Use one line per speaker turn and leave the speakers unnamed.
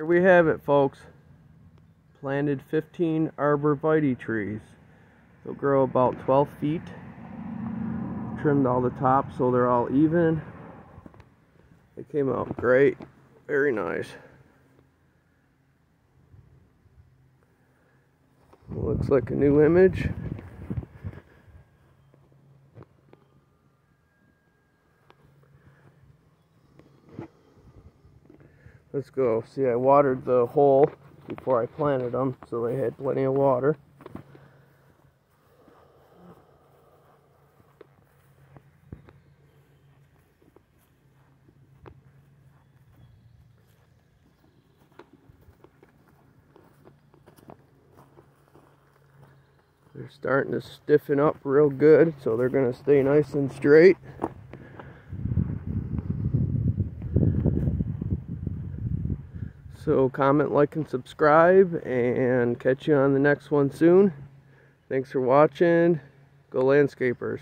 Here we have it, folks. Planted 15 arborvitae trees. They'll grow about 12 feet. Trimmed all the tops so they're all even. They came out great. Very nice. Looks like a new image. Let's go. See, I watered the hole before I planted them, so they had plenty of water. They're starting to stiffen up real good, so they're going to stay nice and straight. So comment, like, and subscribe, and catch you on the next one soon. Thanks for watching. Go Landscapers.